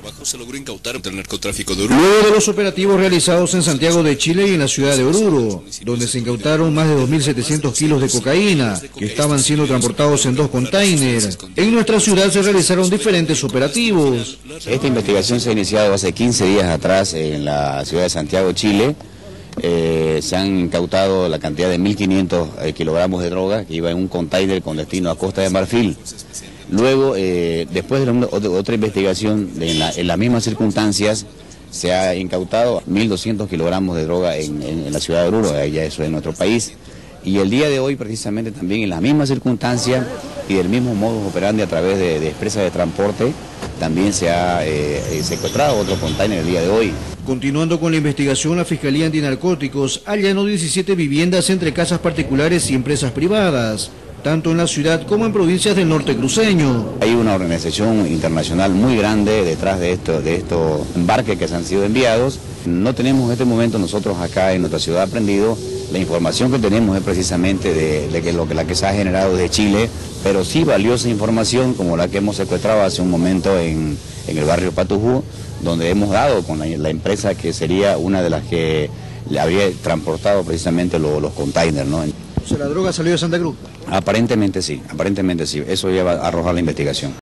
trabajo se logró incautar el narcotráfico de Oruro. Luego de los operativos realizados en Santiago de Chile y en la ciudad de Oruro, donde se incautaron más de 2.700 kilos de cocaína, que estaban siendo transportados en dos containers. En nuestra ciudad se realizaron diferentes operativos. Esta investigación se ha iniciado hace 15 días atrás en la ciudad de Santiago, Chile. Eh, se han incautado la cantidad de 1.500 eh, kilogramos de droga que iba en un container con destino a Costa de Marfil. Luego, eh, después de, otra investigación, en, las mismas circunstancias, se ha incautado 1.200 kilogramos de droga en, la ciudad de Oruro, ya eso en nuestro país. Y el día de hoy, precisamente también en las mismas circunstancias y del mismo modo operandi a través de, de empresas de transporte, también se ha eh, eh, secuestrado otro container el día de hoy. Continuando con la investigación, la Fiscalía Antinarcóticos allanó 17 viviendas entre casas particulares y empresas privadas tanto en la ciudad como en provincias del norte cruceño. Hay una organización internacional muy grande detrás de, esto, de estos embarques que se han sido enviados. No tenemos en este momento nosotros acá en nuestra ciudad aprendido, la información que tenemos es precisamente de, que lo que la que se ha generado desde Chile, pero sí valiosa información como la que hemos secuestrado hace un momento en, el barrio Patujú, donde hemos dado con la, empresa que sería una de las que le había transportado precisamente los containers. ¿La droga salió de Santa Cruz? Aparentemente sí, aparentemente sí. Eso lleva a arrojar la investigación.